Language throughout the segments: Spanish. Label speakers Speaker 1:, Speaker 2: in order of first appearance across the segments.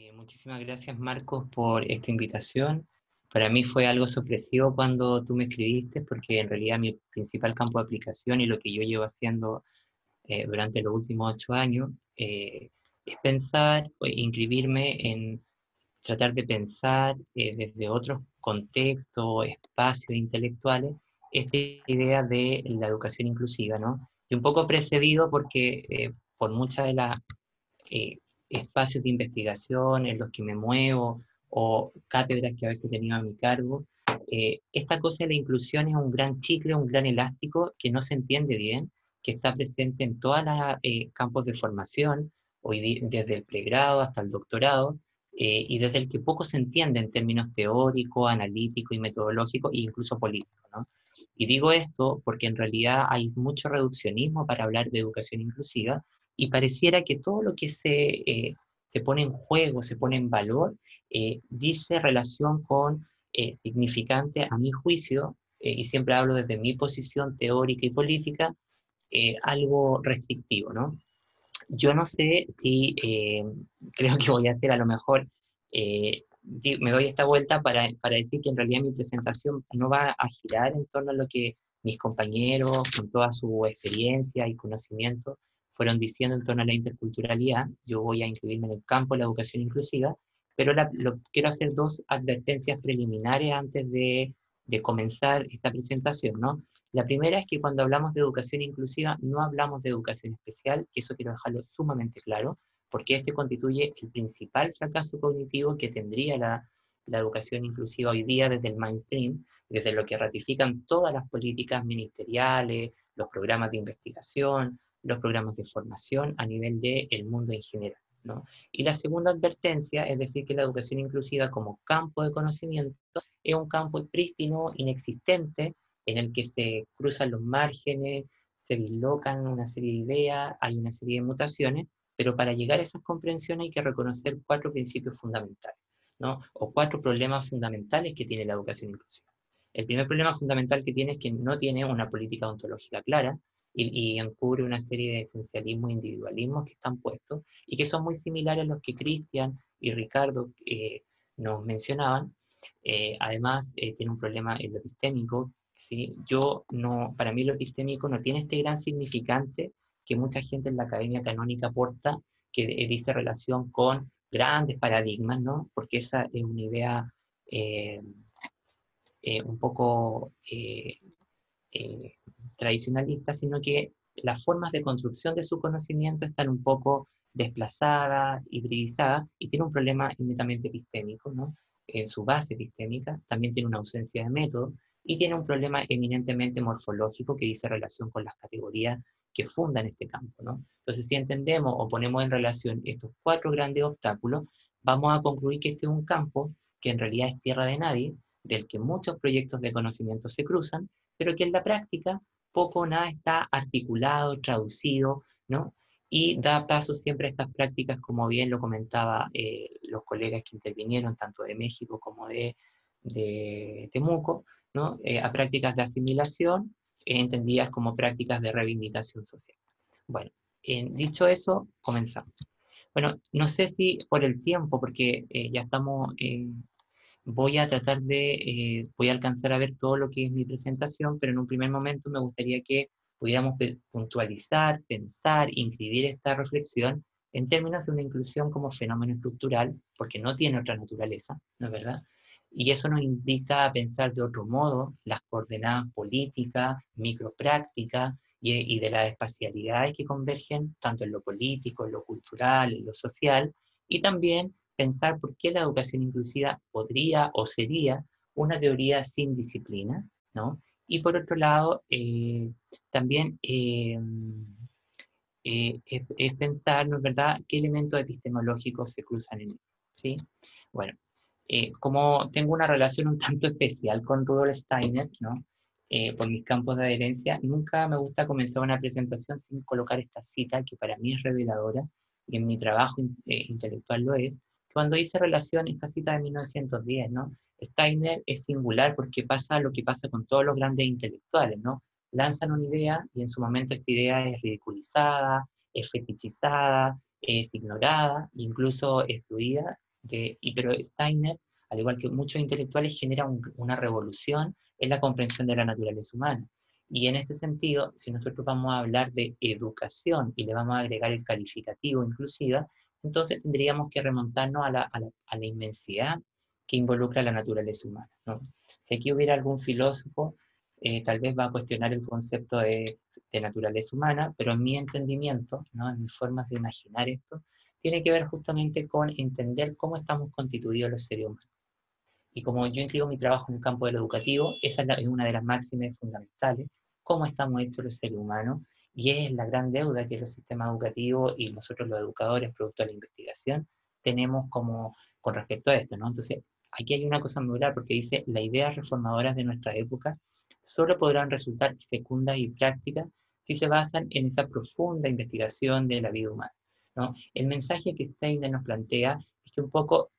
Speaker 1: Eh, muchísimas gracias Marcos por esta invitación. Para mí fue algo sorpresivo cuando tú me escribiste porque en realidad mi principal campo de aplicación y lo que yo llevo haciendo eh, durante los últimos ocho años eh, es pensar inscribirme en tratar de pensar desde otros contextos, espacios intelectuales, esta idea de la educación inclusiva, ¿no? Y un poco precedido porque por muchas de las espacios de investigación en los que me muevo o cátedras que a veces he tenido a mi cargo, eh, esta cosa de la inclusión es un gran chicle, un gran elástico que no se entiende bien, que está presente en todos los eh, campos de formación, hoy desde el pregrado hasta el doctorado, eh, y desde el que poco se entiende en términos teóricos, analíticos y metodológicos, e incluso políticos. ¿no? Y digo esto porque en realidad hay mucho reduccionismo para hablar de educación inclusiva, y pareciera que todo lo que se, eh, se pone en juego, se pone en valor, eh, dice relación con eh, significante, a mi juicio, y siempre hablo desde mi posición teórica y política, algo restrictivo, ¿no? Yo no sé si, creo que voy a hacer a lo mejor, me doy esta vuelta para, para decir que en realidad mi presentación no va a girar en torno a lo que mis compañeros, con toda su experiencia y conocimiento, fueron diciendo en torno a la interculturalidad, yo voy a inscribirme en el campo de la educación inclusiva, pero lo, quiero hacer dos advertencias preliminares antes de, de comenzar esta presentación, ¿no? La primera es que cuando hablamos de educación inclusiva no hablamos de educación especial, que eso quiero dejarlo sumamente claro, porque ese constituye el principal fracaso cognitivo que tendría la, la educación inclusiva hoy día desde el mainstream, desde lo que ratifican todas las políticas ministeriales, los programas de investigación, los programas de formación a nivel del el mundo en general. ¿no? Y la segunda advertencia es decir que la educación inclusiva como campo de conocimiento es un campo prístino, inexistente, en el que se cruzan los márgenes, se dislocan una serie de ideas, hay una serie de mutaciones, pero para llegar a esas comprensiones hay que reconocer cuatro principios fundamentales, ¿no? o cuatro problemas fundamentales que tiene la educación inclusiva. El primer problema fundamental que tiene es que no tiene una política ontológica clara, y, encubre una serie de esencialismos e individualismos que están puestos y que son muy similares a los que Cristian y Ricardo eh, nos mencionaban. Eh, además, eh, tiene un problema en lo epistémico. ¿sí? Yo no, para mí lo epistémico no tiene este gran significante que mucha gente en la academia canónica aporta, que dice relación con grandes paradigmas, ¿no? porque esa es una idea un poco tradicionalista, sino que las formas de construcción de su conocimiento están un poco desplazadas, hibridizadas, y tiene un problema inmediatamente epistémico, ¿no? En su base epistémica, también tiene una ausencia de método, y tiene un problema eminentemente morfológico que dice relación con las categorías que fundan este campo, ¿no? Entonces, si entendemos o ponemos en relación estos cuatro grandes obstáculos, vamos a concluir que este es un campo que en realidad es tierra de nadie, del que muchos proyectos de conocimiento se cruzan, pero que en la práctica poco o nada está articulado, traducido, ¿no? Y da paso siempre a estas prácticas, como bien lo comentaba eh, los colegas que intervinieron, tanto de México como de, Temuco, ¿no? Eh, a prácticas de asimilación, entendidas como prácticas de reivindicación social. Bueno, dicho eso, comenzamos. Bueno, no sé si por el tiempo, porque eh, ya estamos voy a tratar de, eh, voy a alcanzar a ver todo lo que es mi presentación, pero en un primer momento me gustaría que pudiéramos puntualizar, pensar, inscribir esta reflexión en términos de una inclusión como fenómeno estructural, porque no tiene otra naturaleza, ¿no es verdad? Y eso nos invita a pensar de otro modo las coordenadas políticas, microprácticas y, y de las espacialidades que convergen tanto en lo político, en lo cultural, en lo social, y también pensar por qué la educación inclusiva podría o sería una teoría sin disciplina, ¿no? Y por otro lado, eh, también eh, eh, es, pensar, ¿no es verdad?, qué elementos epistemológicos se cruzan en él, ¿sí? Bueno, como tengo una relación un tanto especial con Rudolf Steiner, ¿no? por mis campos de adherencia, nunca me gusta comenzar una presentación sin colocar esta cita que para mí es reveladora y en mi trabajo intelectual lo es, cuando hice relación, esta cita de 1910, ¿no? Steiner es singular porque pasa lo que pasa con todos los grandes intelectuales, ¿no? Lanzan una idea y en su momento esta idea es ridiculizada, es fetichizada, es ignorada, incluso excluida, de, y, pero Steiner, al igual que muchos intelectuales, genera una revolución en la comprensión de la naturaleza humana. Y en este sentido, si nosotros vamos a hablar de educación y le vamos a agregar el calificativo inclusiva, entonces tendríamos que remontarnos a la, a la, a la inmensidad que involucra la naturaleza humana. ¿no? Si aquí hubiera algún filósofo, eh, tal vez va a cuestionar el concepto de, de, naturaleza humana, pero en mi entendimiento, ¿no? en mis formas de imaginar esto, tiene que ver justamente con entender cómo estamos constituidos los seres humanos. Y como yo inscribo mi trabajo en el campo del educativo, esa es una de las máximas fundamentales, cómo estamos hechos los seres humanos, y es la gran deuda que los sistemas educativos y nosotros los educadores, producto de la investigación, tenemos como con respecto a esto, ¿no? Entonces, aquí hay una cosa muy porque dice, las ideas reformadoras de nuestra época solo podrán resultar fecundas y prácticas si se basan en esa profunda investigación de la vida humana. ¿no? El mensaje que Steiner nos plantea es que un poco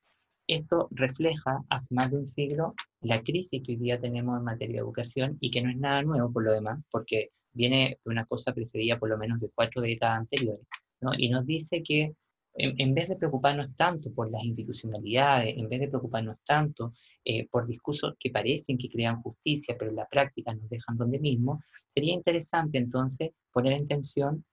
Speaker 1: esto refleja hace más de un siglo la crisis que hoy día tenemos en materia de educación y que no es nada nuevo por lo demás, porque viene de una cosa precedida por lo menos de cuatro décadas anteriores, ¿no? y nos dice que en, vez de preocuparnos tanto por las institucionalidades, en vez de preocuparnos tanto eh, por discursos que parecen que crean justicia, pero en la práctica nos dejan donde mismo, sería interesante entonces poner en tensión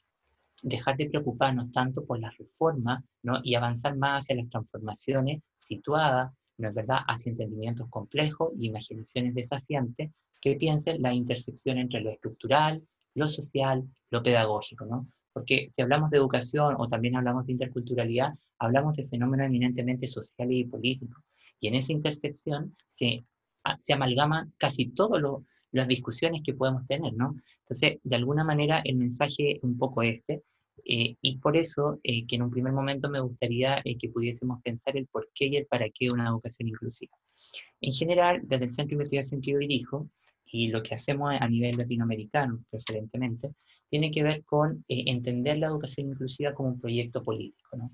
Speaker 1: dejar de preocuparnos tanto por las reformas ¿no? y avanzar más hacia las transformaciones situadas, ¿no es verdad?, hacia entendimientos complejos y imaginaciones desafiantes que piensen la intersección entre lo estructural, lo social, lo pedagógico, ¿no? Porque si hablamos de educación o también hablamos de interculturalidad, hablamos de fenómenos eminentemente sociales y políticos. Y en esa intersección se, se amalgaman casi todas las discusiones que podemos tener, ¿no? Entonces, de alguna manera, el mensaje es un poco este, eh, y por eso eh, que en un primer momento me gustaría eh, que pudiésemos pensar el por qué y el para qué de una educación inclusiva. En general, desde el centro de investigación que yo dirijo, y lo que hacemos a nivel latinoamericano preferentemente, tiene que ver con eh, entender la educación inclusiva como un proyecto político. ¿no?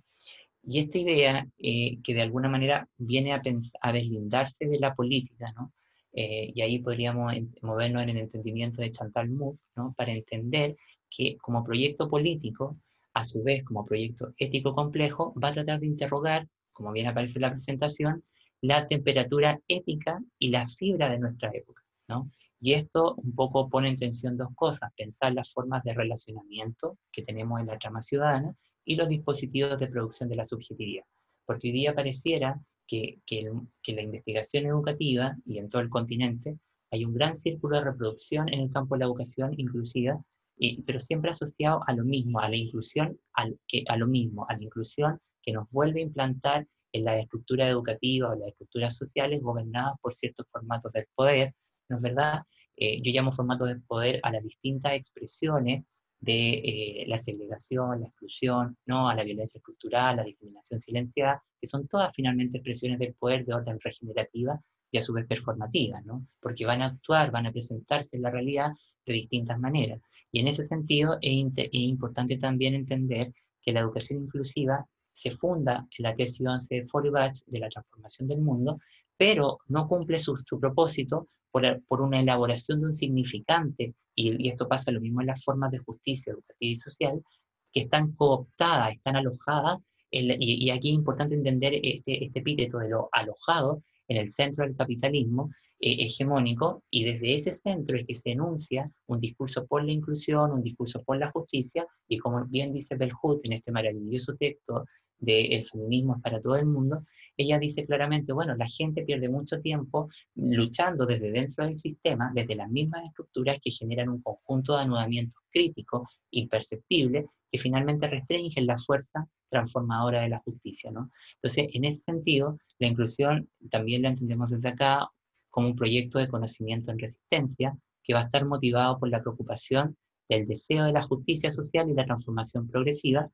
Speaker 1: Y esta idea, eh, que de alguna manera viene a, a deslindarse de la política, ¿no? Eh, y ahí podríamos movernos en el entendimiento de Chantal Mouffe, ¿no? para entender que como proyecto político, a su vez como proyecto ético complejo, va a tratar de interrogar, como bien aparece en la presentación, la temperatura ética y la fibra de nuestra época. ¿no? Y esto un poco pone en tensión dos cosas, pensar las formas de relacionamiento que tenemos en la trama ciudadana y los dispositivos de producción de la subjetividad. Porque hoy día pareciera que, que, la investigación educativa y en todo el continente hay un gran círculo de reproducción en el campo de la educación inclusiva, y, pero siempre asociado a lo mismo, a la inclusión, que, a lo mismo, a la inclusión que nos vuelve a implantar en la estructura educativa o las estructuras sociales gobernadas por ciertos formatos del poder, ¿no es verdad? Eh, yo llamo formatos de poder a las distintas expresiones de eh, la segregación, la exclusión, ¿no? a la violencia estructural, la discriminación silenciada, que son todas finalmente expresiones del poder de orden regenerativa y a su vez performativa, ¿no? porque van a actuar, van a presentarse en la realidad de distintas maneras. Y en ese sentido es, es importante también entender que la educación inclusiva se funda en la tesis 11 de Feuerbach de la transformación del mundo, pero no cumple su, su propósito por, una elaboración de un significante, y, esto pasa lo mismo en las formas de justicia educativa y social, que están cooptadas, están alojadas, y, aquí es importante entender este, este epíteto de lo alojado en el centro del capitalismo eh, hegemónico, y desde ese centro es que se enuncia un discurso por la inclusión, un discurso por la justicia, y como bien dice Hooks en este maravilloso texto de El feminismo es para todo el mundo, ella dice claramente, bueno, la gente pierde mucho tiempo luchando desde dentro del sistema, desde las mismas estructuras que generan un conjunto de anudamientos críticos, imperceptibles, que finalmente restringen la fuerza transformadora de la justicia. ¿no? Entonces, en ese sentido, la inclusión también la entendemos desde acá como un proyecto de conocimiento en resistencia que va a estar motivado por la preocupación del deseo de la justicia social y la transformación progresiva,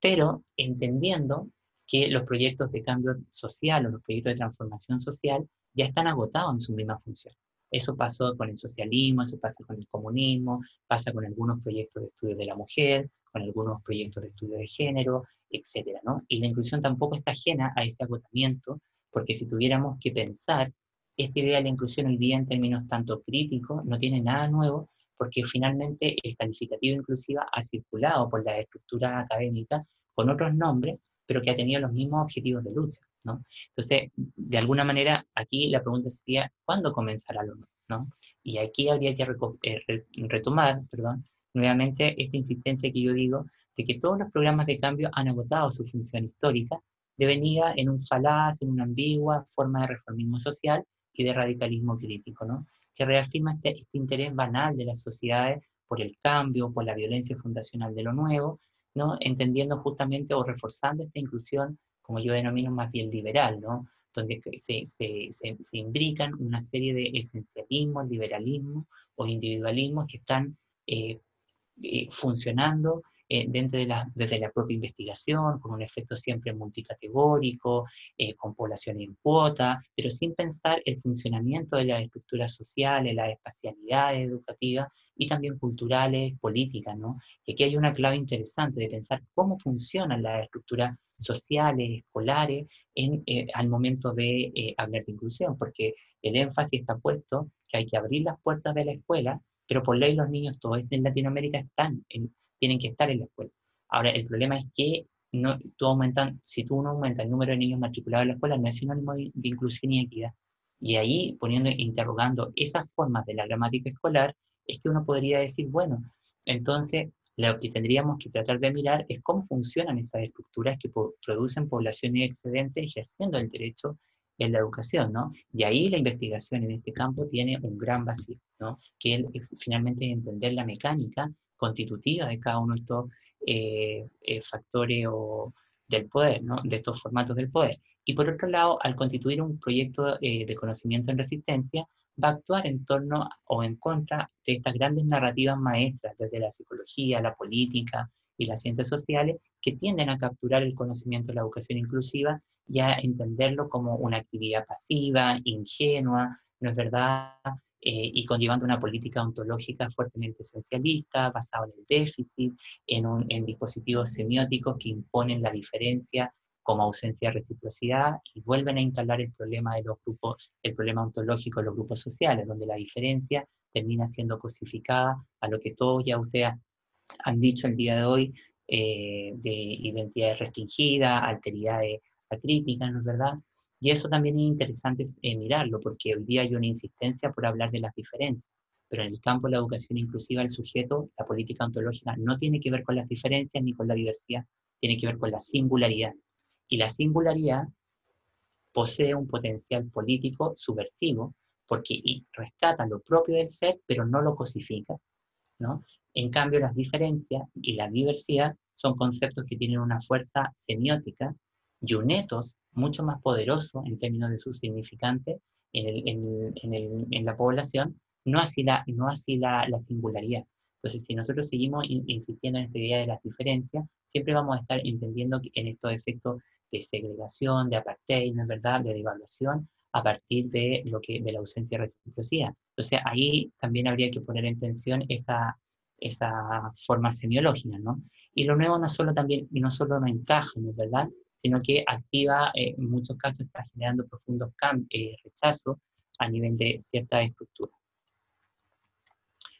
Speaker 1: pero entendiendo que los proyectos de cambio social o los proyectos de transformación social ya están agotados en su misma función. Eso pasó con el socialismo, eso pasa con el comunismo, pasa con algunos proyectos de estudio de la mujer, con algunos proyectos de estudio de género, etc. ¿no? Y la inclusión tampoco está ajena a ese agotamiento, porque si tuviéramos que pensar, esta idea de la inclusión hoy día en términos tanto críticos no tiene nada nuevo, porque finalmente el calificativo inclusiva ha circulado por la estructura académica con otros nombres, pero que ha tenido los mismos objetivos de lucha, ¿no? Entonces, de alguna manera, aquí la pregunta sería, ¿cuándo comenzará lo ¿no? Y aquí habría que eh, retomar, perdón, nuevamente esta insistencia que yo digo de que todos los programas de cambio han agotado su función histórica, devenida en un falaz, en una ambigua forma de reformismo social y de radicalismo crítico, ¿no? que reafirma este, este interés banal de las sociedades por el cambio, por la violencia fundacional de lo nuevo, ¿no? entendiendo justamente o reforzando esta inclusión, como yo denomino más bien liberal, ¿no? donde se, se, se, imbrican una serie de esencialismos, liberalismos o individualismos que están eh, eh, funcionando eh, dentro de la, desde la propia investigación, con un efecto siempre multicategórico, con población en cuota, pero sin pensar el funcionamiento de las estructuras sociales, las espacialidades educativas y también culturales, políticas, ¿no? Y aquí hay una clave interesante de pensar cómo funcionan las estructuras sociales, escolares, en, eh, al momento de hablar de inclusión, porque el énfasis está puesto que hay que abrir las puertas de la escuela, pero por ley los niños todos en Latinoamérica están en, tienen que estar en la escuela. Ahora, el problema es que no, tú aumentan, si tú no aumentas el número de niños matriculados en la escuela, no es sinónimo de, inclusión y equidad. Y ahí, poniendo, interrogando esas formas de la gramática escolar, es que uno podría decir, bueno, entonces lo que tendríamos que tratar de mirar es cómo funcionan esas estructuras que producen poblaciones excedentes ejerciendo el derecho en la educación, ¿no? Y ahí la investigación en este campo tiene un gran vacío, ¿no? Que es, finalmente entender la mecánica constitutiva de cada uno de estos eh, eh, factores o, del poder, ¿no? de estos formatos del poder. Y por otro lado, al constituir un proyecto eh, de conocimiento en resistencia, va a actuar en torno o en contra de estas grandes narrativas maestras, desde la psicología, la política y las ciencias sociales, que tienden a capturar el conocimiento de la educación inclusiva y a entenderlo como una actividad pasiva, ingenua, no es verdad, eh, y conllevando una política ontológica fuertemente esencialista, basada en el déficit, en, en dispositivos semióticos que imponen la diferencia como ausencia de reciprocidad y vuelven a instalar el problema de los grupos, el problema ontológico de los grupos sociales, donde la diferencia termina siendo cosificada a lo que todos ya ustedes han dicho el día de hoy, eh, de identidades restringidas, alteridades acríticas, ¿no es verdad? Y eso también es interesante eh, mirarlo, porque hoy día hay una insistencia por hablar de las diferencias, pero en el campo de la educación inclusiva el sujeto, la política ontológica, no tiene que ver con las diferencias ni con la diversidad, tiene que ver con la singularidad. Y la singularidad posee un potencial político subversivo, porque rescata lo propio del ser, pero no lo cosifica. ¿no? En cambio, las diferencias y la diversidad son conceptos que tienen una fuerza semiótica y unetos mucho más poderoso en términos de su significante en, la población, no así, la, no así la, singularidad. Entonces, si nosotros seguimos insistiendo en esta idea de las diferencias, siempre vamos a estar entendiendo en estos efectos de segregación, de apartheid, ¿no es verdad?, de devaluación, a partir de, lo que, de la ausencia de reciprocidad. Entonces, ahí también habría que poner en tensión esa, esa forma semiológica, ¿no? Y lo nuevo no solo, también, no solo no encaja, ¿no es verdad?, sino que activa, eh, en muchos casos está generando profundos eh, rechazos a nivel de cierta estructura.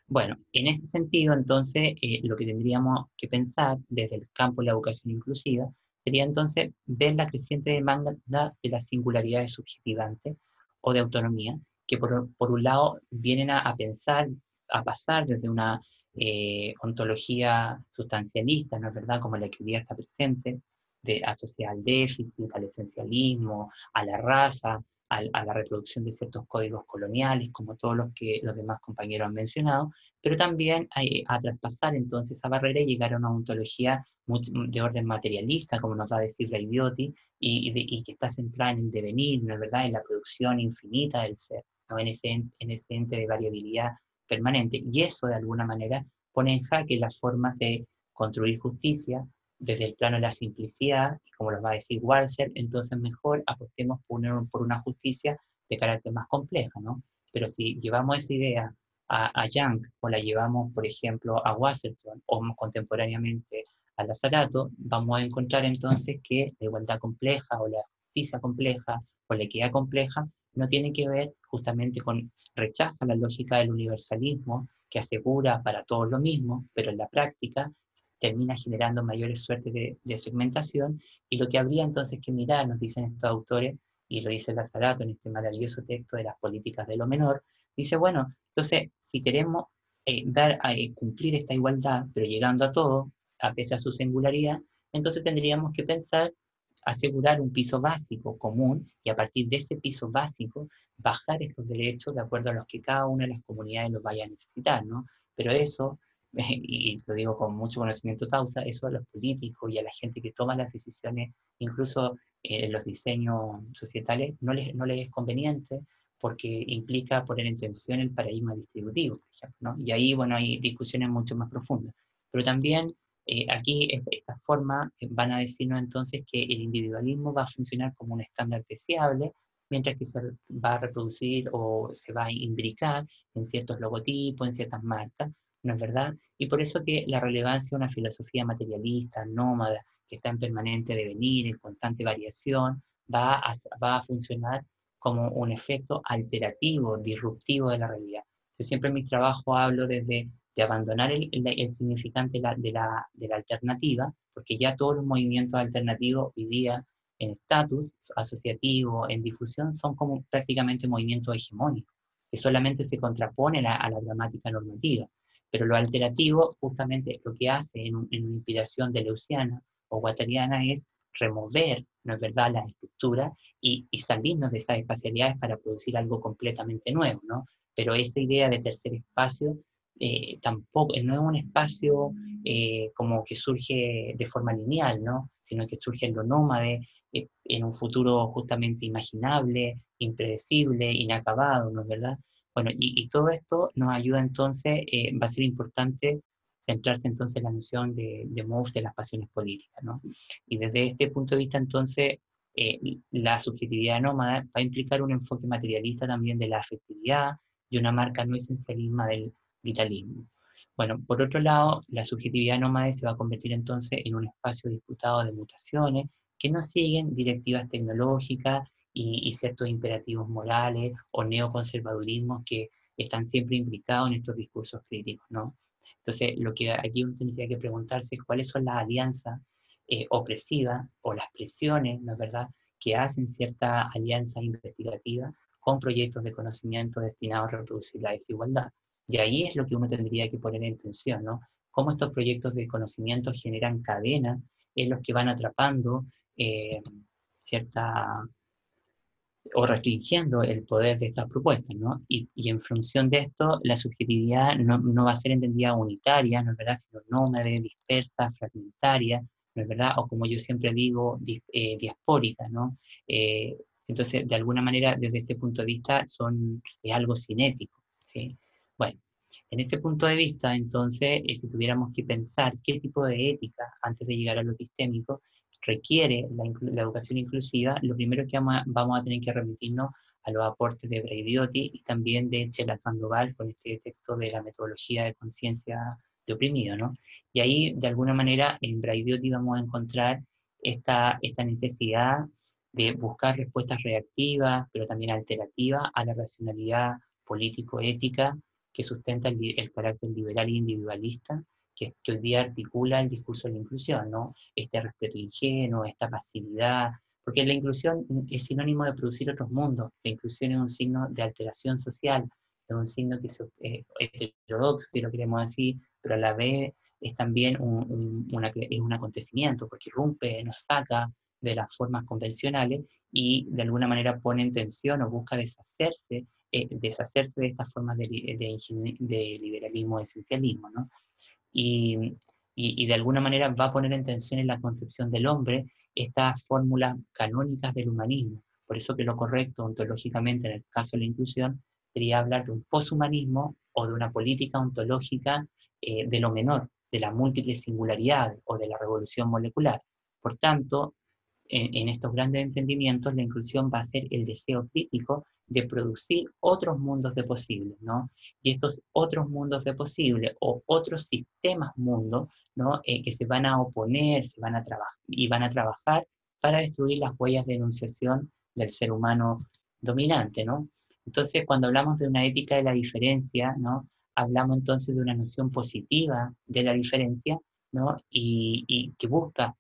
Speaker 1: Bueno, en este sentido, entonces, eh, lo que tendríamos que pensar desde el campo de la educación inclusiva sería entonces ver la creciente demanda de las singularidades subjetivantes o de autonomía, que por, por un lado vienen a, pensar, a pasar desde una ontología sustancialista, ¿no es verdad?, como la que hoy día está presente, de, asociada al déficit, al esencialismo, a la raza, a, la reproducción de ciertos códigos coloniales, como todos los que los demás compañeros han mencionado, pero también a, traspasar entonces esa barrera y llegar a una ontología de orden materialista, como nos va a decir Ray y, y, que está centrada en el devenir, ¿no es verdad?, en la producción infinita del ser, ¿no? en, ese, en ese ente de variabilidad permanente. Y eso, de alguna manera, pone en jaque las formas de construir justicia, desde el plano de la simplicidad, como los va a decir Walser, entonces mejor apostemos por una, por una justicia de carácter más compleja, ¿no? Pero si llevamos esa idea a, a Young o la llevamos, por ejemplo, a Wasserton o contemporáneamente a Lazarato, vamos a encontrar entonces que la igualdad compleja o la justicia compleja o la equidad compleja no tiene que ver justamente con rechazo a la lógica del universalismo que asegura para todos lo mismo, pero en la práctica termina generando mayores suertes de, segmentación, y lo que habría entonces que mirar, nos dicen estos autores, y lo dice Lazarato en este maravilloso texto de las políticas de lo menor, dice, bueno, entonces, si queremos eh, dar eh, cumplir esta igualdad, pero llegando a todo, a pesar de su singularidad, entonces tendríamos que pensar asegurar un piso básico común y a partir de ese piso básico bajar estos derechos de acuerdo a los que cada una de las comunidades los vaya a necesitar, ¿no? Pero eso, y lo digo con mucho conocimiento causa, eso a los políticos y a la gente que toma las decisiones, incluso en los diseños societales, no les, no les es conveniente porque implica poner en tensión el paradigma distributivo, por ejemplo, ¿no? Y ahí, bueno, hay discusiones mucho más profundas. Pero también eh, aquí estas formas eh, van a decirnos entonces que el individualismo va a funcionar como un estándar deseable, mientras que se va a reproducir o se va a imbricar en ciertos logotipos, en ciertas marcas, ¿no es verdad? Y por eso que la relevancia de una filosofía materialista, nómada, que está en permanente devenir, en constante variación, va a, va a funcionar como un efecto alterativo, disruptivo de la realidad. Yo siempre en mi trabajo hablo desde de abandonar el, el, significante de la, de la, alternativa, porque ya todos los movimientos alternativos hoy día en estatus asociativo, en difusión, son como prácticamente movimientos hegemónicos, que solamente se contraponen a, la gramática normativa. Pero lo alternativo, justamente lo que hace en, una inspiración de Leuciana o Guattariana es remover, ¿no es verdad?, la estructura y, y, salirnos de esas espacialidades para producir algo completamente nuevo, ¿no? Pero esa idea de tercer espacio eh, tampoco, no es un espacio eh, como que surge de forma lineal, ¿no? sino que surge en lo nómade, eh, en un futuro justamente imaginable, impredecible, inacabado, ¿no es verdad? Bueno, y, todo esto nos ayuda entonces, va a ser importante centrarse entonces en la noción de, de de las pasiones políticas, ¿no? Y desde este punto de vista entonces, la subjetividad nómada va a implicar un enfoque materialista también de la afectividad y una marca no esencialismo del, vitalismo. Bueno, por otro lado, la subjetividad nómade se va a convertir entonces en un espacio disputado de mutaciones que no siguen directivas tecnológicas y, ciertos imperativos morales o neoconservadurismos que están siempre implicados en estos discursos críticos, ¿no? Entonces, lo que aquí uno tendría que preguntarse es cuáles son las alianzas eh, opresivas o las presiones, ¿no es verdad?, que hacen cierta alianza investigativa con proyectos de conocimiento destinados a reproducir la desigualdad. Y ahí es lo que uno tendría que poner en tensión, ¿no? Cómo estos proyectos de conocimiento generan cadenas en los que van atrapando eh, cierta o restringiendo el poder de estas propuestas, ¿no? Y, en función de esto, la subjetividad no, no, va a ser entendida unitaria, ¿no es verdad?, sino nómade, dispersa, fragmentaria, ¿no es verdad? O como yo siempre digo, eh, diaspórica, ¿no? Eh, entonces, de alguna manera, desde este punto de vista, son, es algo cinético, ¿sí? Bueno, en ese punto de vista, entonces, eh, si tuviéramos que pensar qué tipo de ética, antes de llegar a lo epistémico, requiere la, educación inclusiva, lo primero que vamos a, tener que remitirnos a los aportes de Braidiotti y también de Chela Sandoval con este texto de la metodología de conciencia de oprimido, ¿no? Y ahí, de alguna manera, en Braidiotti vamos a encontrar esta, necesidad de buscar respuestas reactivas, pero también alternativas a la racionalidad político-ética que sustenta el, carácter liberal e individualista que, hoy día articula el discurso de la inclusión, ¿no? Este respeto ingenuo, esta pasividad, porque la inclusión es sinónimo de producir otros mundos, la inclusión es un signo de alteración social, es un signo que es eh, heterodoxo, que lo queremos decir, pero a la vez es también un, es un acontecimiento, porque irrumpe, nos saca de las formas convencionales y de alguna manera pone en tensión o busca deshacerse eh, deshacerse de estas formas de, de, liberalismo esencialismo, ¿no? Y, de alguna manera va a poner en tensión en la concepción del hombre estas fórmulas canónicas del humanismo. Por eso que lo correcto ontológicamente en el caso de la inclusión sería hablar de un poshumanismo o de una política ontológica eh, de lo menor, de la múltiple singularidad o de la revolución molecular. Por tanto, en, estos grandes entendimientos, la inclusión va a ser el deseo crítico de producir otros mundos de posibles, ¿no? Y estos otros mundos de posibles o otros sistemas mundos, ¿no? Eh, que se van a oponer, se van a trabajar y van a trabajar para destruir las huellas de enunciación del ser humano dominante, ¿no? Entonces, cuando hablamos de una ética de la diferencia, ¿no? Hablamos entonces de una noción positiva de la diferencia, ¿no? y, y que busca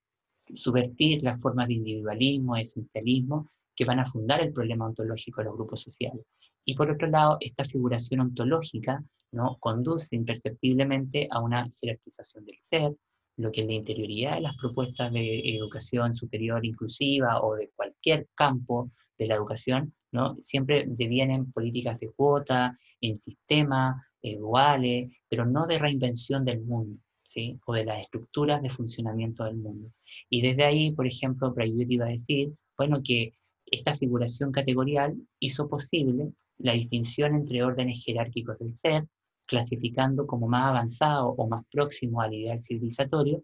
Speaker 1: subvertir las formas de individualismo, esencialismo, que van a fundar el problema ontológico de los grupos sociales. Y por otro lado, esta figuración ontológica ¿no? conduce imperceptiblemente a una jerarquización del ser, lo que en la interioridad de las propuestas de educación superior inclusiva o de cualquier campo de la educación, ¿no? siempre devienen políticas de cuota, en sistemas eh, duales, pero no de reinvención del mundo. ¿sí? o de las estructuras de funcionamiento del mundo. Y desde ahí, por ejemplo, Braidwood iba a decir, bueno, que esta figuración categorial hizo posible la distinción entre órdenes jerárquicos del ser, clasificando como más avanzado o más próximo al ideal civilizatorio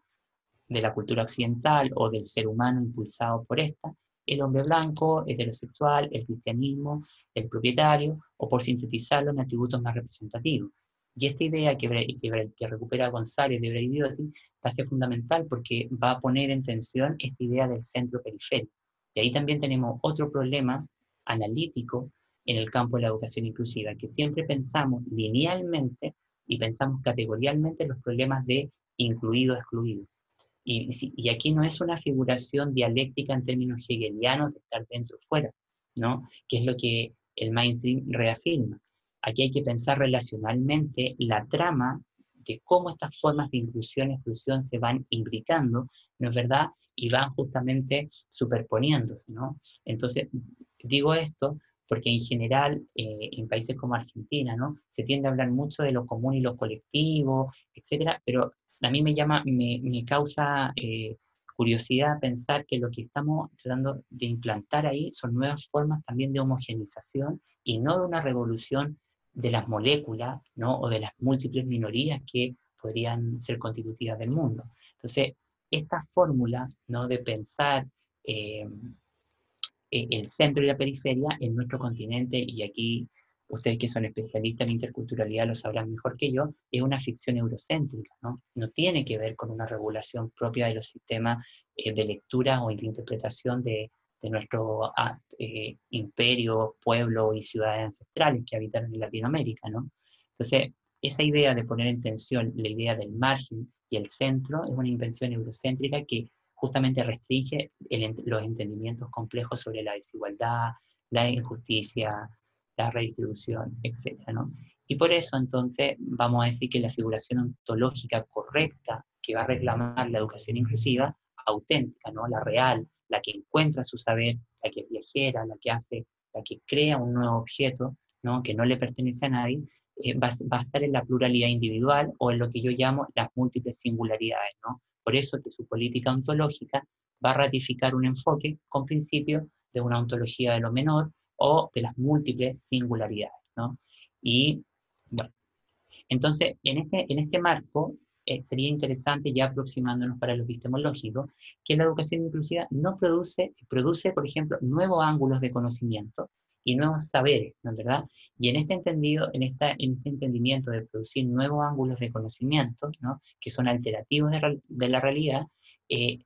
Speaker 1: de la cultura occidental o del ser humano impulsado por esta, el hombre blanco, heterosexual, el cristianismo, el propietario, o por sintetizarlo en atributos más representativos. Y esta idea que, que, que recupera González de Braidiotti va a ser fundamental porque va a poner en tensión esta idea del centro periférico. Y ahí también tenemos otro problema analítico en el campo de la educación inclusiva, que siempre pensamos linealmente y pensamos categorialmente los problemas de incluido-excluido. Y, y, aquí no es una figuración dialéctica en términos hegelianos de estar dentro o fuera, ¿no? que es lo que el mainstream reafirma. Aquí hay que pensar relacionalmente la trama de cómo estas formas de inclusión y exclusión se van imbricando, ¿no es verdad? Y van justamente superponiéndose, ¿no? Entonces, digo esto porque en general eh, en países como Argentina, ¿no? Se tiende a hablar mucho de lo común y lo colectivo, etcétera, pero a mí me llama, me, me causa eh, curiosidad pensar que lo que estamos tratando de implantar ahí son nuevas formas también de homogenización y no de una revolución de las moléculas, ¿no? O de las múltiples minorías que podrían ser constitutivas del mundo. Entonces, esta fórmula, ¿no? De pensar eh, e, el centro y la periferia en nuestro continente, y aquí ustedes que son especialistas en interculturalidad lo sabrán mejor que yo, es una ficción eurocéntrica, ¿no? No tiene que ver con una regulación propia de los sistemas eh, de lectura o de interpretación de, de nuestro ah, eh, imperio, pueblo y ciudades ancestrales que habitaron en Latinoamérica, ¿no? Entonces, esa idea de poner en tensión la idea del margen y el centro es una invención eurocéntrica que justamente restringe los entendimientos complejos sobre la desigualdad, la injusticia, la redistribución, etc. Y por eso entonces vamos a decir que la figuración ontológica correcta que va a reclamar la educación inclusiva, auténtica, ¿no? la real, la que encuentra su saber, la que es viajera, la que hace, la que crea un nuevo objeto, ¿no? que no le pertenece a nadie, eh, va, a estar en la pluralidad individual o en lo que yo llamo las múltiples singularidades. ¿no? Por eso que su política ontológica va a ratificar un enfoque con principio de una ontología de lo menor o de las múltiples singularidades. ¿no? Y bueno, entonces en este, en este marco eh, sería interesante, ya aproximándonos para los epistemológicos, que la educación inclusiva no produce, produce, por ejemplo, nuevos ángulos de conocimiento y nuevos saberes, ¿no es verdad? Y en este entendido, en, esta, en este entendimiento de producir nuevos ángulos de conocimiento, ¿no? que son alternativos de, de la realidad, eh,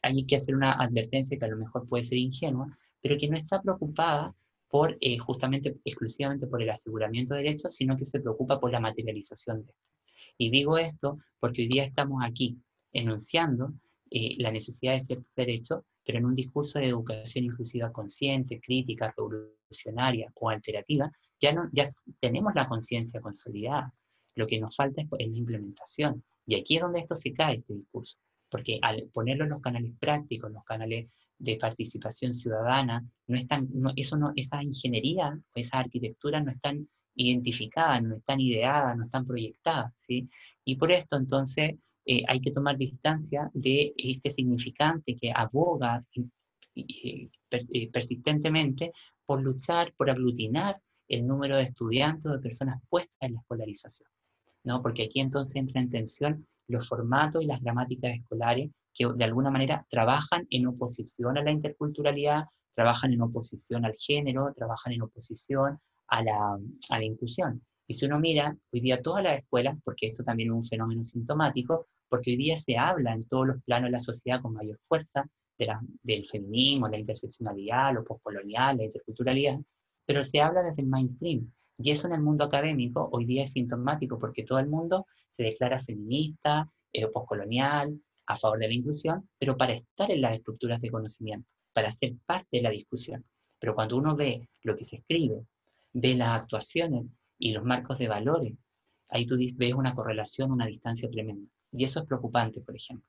Speaker 1: hay que hacer una advertencia que a lo mejor puede ser ingenua, pero que no está preocupada por eh, justamente exclusivamente por el aseguramiento de derechos, sino que se preocupa por la materialización de esto. Y digo esto porque hoy día estamos aquí enunciando eh, la necesidad de ciertos derechos, pero en un discurso de educación inclusiva consciente, crítica, revolucionaria o alterativa, ya, no, ya tenemos la conciencia consolidada. Lo que nos falta es, la implementación. Y aquí es donde esto se cae, este discurso. Porque al ponerlo en los canales prácticos, en los canales de participación ciudadana, no están, eso no, esa ingeniería esa arquitectura no están identificadas, no están ideadas, no están proyectadas, ¿sí? Y por esto entonces eh, hay que tomar distancia de este significante que aboga eh, persistentemente por luchar, por aglutinar el número de estudiantes o de personas puestas en la escolarización, ¿no? Porque aquí entonces entra en tensión los formatos y las gramáticas escolares que de alguna manera trabajan en oposición a la interculturalidad, trabajan en oposición al género, trabajan en oposición a la, inclusión. Y si uno mira hoy día todas las escuelas, porque esto también es un fenómeno sintomático, porque hoy día se habla en todos los planos de la sociedad con mayor fuerza de la, del feminismo, la interseccionalidad, lo postcolonial, la interculturalidad, pero se habla desde el mainstream. Y eso en el mundo académico hoy día es sintomático porque todo el mundo se declara feminista, eh, postcolonial, a favor de la inclusión, pero para estar en las estructuras de conocimiento, para ser parte de la discusión. Pero cuando uno ve lo que se escribe, ve las actuaciones y los marcos de valores, ahí tú ves una correlación, una distancia tremenda. Y eso es preocupante, por ejemplo.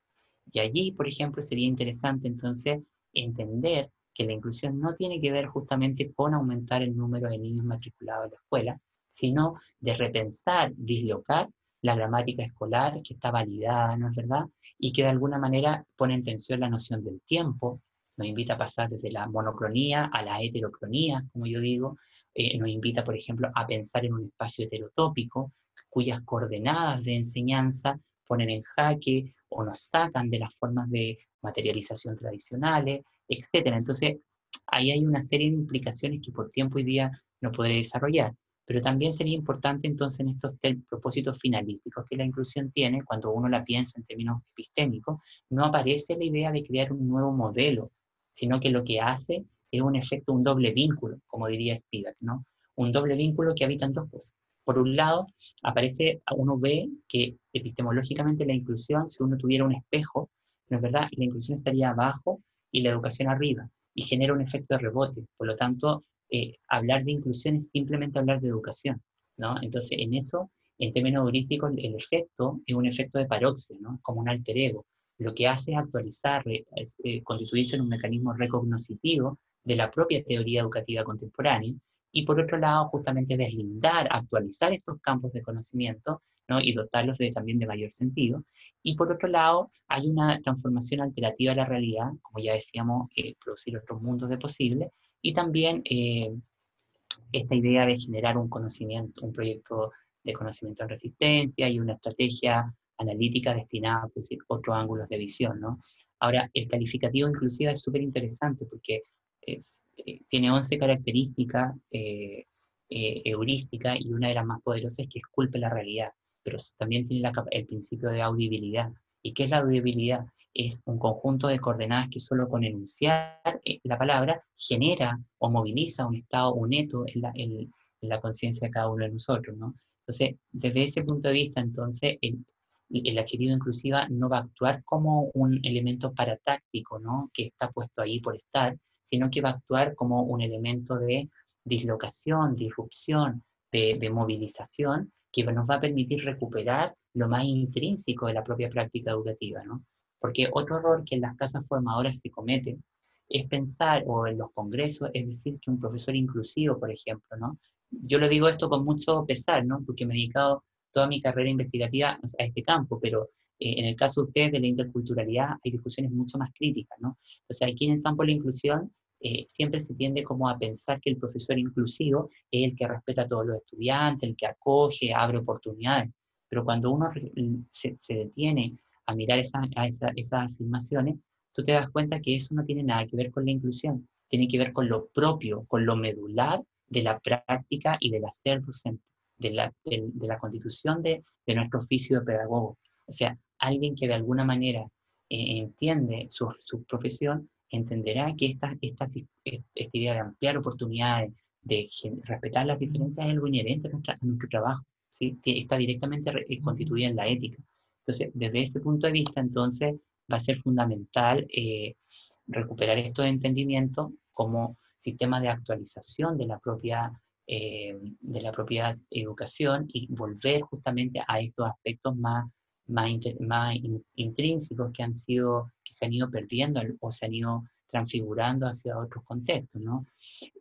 Speaker 1: Y allí, por ejemplo, sería interesante entonces entender que la inclusión no tiene que ver justamente con aumentar el número de niños matriculados en la escuela, sino de repensar, dislocar la gramática escolar que está validada, ¿no es verdad? Y que de alguna manera pone en tensión la noción del tiempo, nos invita a pasar desde la monocronía a la heterocronía, como yo digo, eh, nos invita, por ejemplo, a pensar en un espacio heterotópico, cuyas coordenadas de enseñanza ponen en jaque o nos sacan de las formas de materialización tradicionales, etc. Entonces, ahí hay una serie de implicaciones que por tiempo y día no podré desarrollar. Pero también sería importante entonces en estos propósitos finalísticos que la inclusión tiene, cuando uno la piensa en términos epistémicos, no aparece la idea de crear un nuevo modelo, sino que lo que hace es un efecto, un doble vínculo, como diría Spivak, ¿no? Un doble vínculo que habitan dos cosas. Por un lado, aparece, uno ve que epistemológicamente la inclusión, si uno tuviera un espejo, ¿no es verdad? La inclusión estaría abajo y la educación arriba, y genera un efecto de rebote. Por lo tanto, eh, hablar de inclusión es simplemente hablar de educación, ¿no? Entonces, en eso, en términos heurísticos, el efecto es un efecto de paroxia, ¿no? Como un alter ego. Lo que hace es actualizar, es, eh, constituirse en un mecanismo recognoscitivo de la propia teoría educativa contemporánea, y por otro lado, justamente deslindar, actualizar estos campos de conocimiento ¿no? y dotarlos también de mayor sentido. Y por otro lado, hay una transformación alterativa de la realidad, como ya decíamos, eh, producir otros mundos de posible, y también eh, esta idea de generar un conocimiento, un proyecto de conocimiento en resistencia y una estrategia analítica destinada a producir otros ángulos de visión, ¿no? Ahora, el calificativo inclusiva es súper interesante porque es, eh, tiene 11 características eh, heurísticas y una de las más poderosas es que esculpe la realidad, pero también tiene el principio de audibilidad. ¿Y qué es la audibilidad? es un conjunto de coordenadas que solo con enunciar eh, la palabra genera o moviliza un estado, un neto en la, en, la conciencia de cada uno de nosotros, ¿no? Entonces, desde ese punto de vista, entonces, el, el adquirido inclusiva no va a actuar como un elemento paratáctico, ¿no? Que está puesto ahí por estar, sino que va a actuar como un elemento de dislocación, disrupción, de, de movilización, que nos va a permitir recuperar lo más intrínseco de la propia práctica educativa, ¿no? Porque otro error que en las casas formadoras se comete es pensar, o en los congresos, es decir, que un profesor inclusivo, por ejemplo, ¿no? Yo lo digo esto con mucho pesar, ¿no? Porque me he dedicado toda mi carrera investigativa a este campo, pero eh, en el caso de ustedes de la interculturalidad hay discusiones mucho más críticas, ¿no? Entonces aquí en el campo de la inclusión eh, siempre se tiende como a pensar que el profesor inclusivo es el que respeta a todos los estudiantes, el que acoge, abre oportunidades, pero cuando uno se, detiene a mirar esa, a esas afirmaciones, tú te das cuenta que eso no tiene nada que ver con la inclusión, tiene que ver con lo propio, con lo medular de la práctica y del hacer docente, de la, de, la constitución de, de, nuestro oficio de pedagogo. O sea, alguien que de alguna manera eh, entiende su, su, profesión, entenderá que esta, esta, esta, idea de ampliar oportunidades, de respetar las diferencias es algo inherente a, nuestra, nuestro trabajo, ¿sí? está directamente constituida en la ética. Entonces, desde ese punto de vista, entonces, va a ser fundamental eh, recuperar estos entendimientos como sistema de actualización de la propia, eh, de la propia educación y volver justamente a estos aspectos más, más, más intrínsecos que, han sido, que se han ido perdiendo o se han ido transfigurando hacia otros contextos, ¿no?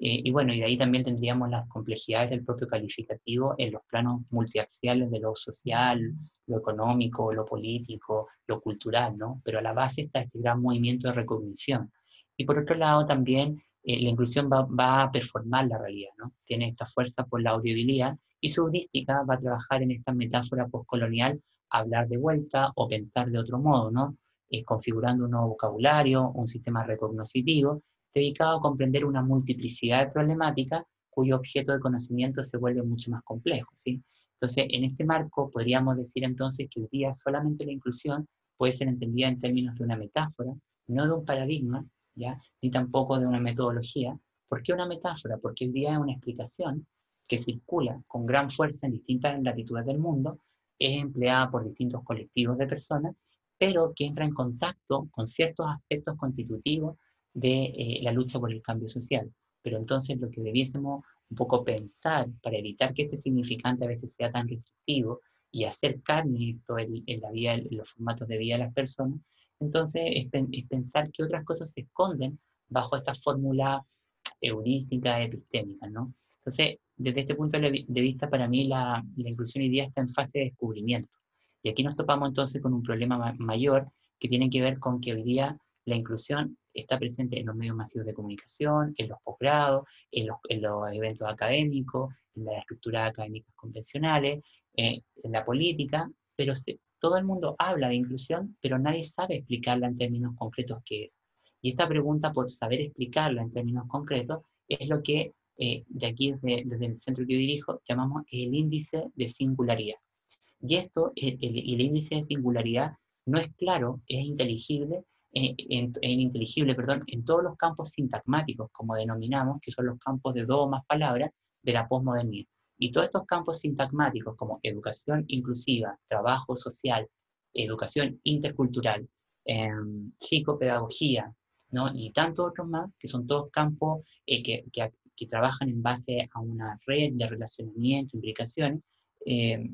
Speaker 1: Eh, y bueno, y de ahí también tendríamos las complejidades del propio calificativo en los planos multiaxiales de lo social, lo económico, lo político, lo cultural, ¿no? Pero a la base está este gran movimiento de recognición. Y por otro lado también eh, la inclusión va, va, a performar la realidad, ¿no? Tiene esta fuerza por la audibilidad y su heurística va a trabajar en esta metáfora postcolonial, hablar de vuelta o pensar de otro modo, ¿no? Eh, configurando un nuevo vocabulario, un sistema recognoscitivo, dedicado a comprender una multiplicidad de problemáticas cuyo objeto de conocimiento se vuelve mucho más complejo. ¿sí? Entonces, en este marco podríamos decir entonces que hoy día solamente la inclusión puede ser entendida en términos de una metáfora, no de un paradigma, ¿ya? ni tampoco de una metodología. ¿Por qué una metáfora? Porque hoy día es una explicación que circula con gran fuerza en distintas latitudes del mundo es empleada por distintos colectivos de personas, pero que entra en contacto con ciertos aspectos constitutivos de eh, la lucha por el cambio social. Pero entonces lo que debiésemos un poco pensar para evitar que este significante a veces sea tan restrictivo y hacer carne esto en, la vida, en los formatos de vida de las personas, entonces es, pensar que otras cosas se esconden bajo esta fórmula heurística, epistémica, ¿no? Entonces, desde este punto de vista, para mí la, la inclusión hoy día está en fase de descubrimiento. Y aquí nos topamos entonces con un problema mayor que tiene que ver con que hoy día la inclusión está presente en los medios masivos de comunicación, en los posgrados, en los, eventos académicos, en las estructuras académicas convencionales, eh, en la política, pero todo el mundo habla de inclusión, pero nadie sabe explicarla en términos concretos qué es. Y esta pregunta, por saber explicarla en términos concretos, es lo que eh, de aquí, desde, desde, el centro que yo dirijo, llamamos el índice de singularidad. Y esto, el, el índice de singularidad, no es claro, es inteligible en, inteligible perdón, en todos los campos sintagmáticos, como denominamos, que son los campos de dos o más palabras de la posmodernidad. Y todos estos campos sintagmáticos como educación inclusiva, trabajo social, educación intercultural, em, psicopedagogía, ¿no? y tantos otros más, que son todos campos eh, que, que, que, trabajan en base a una red de relacionamiento, implicaciones, eh,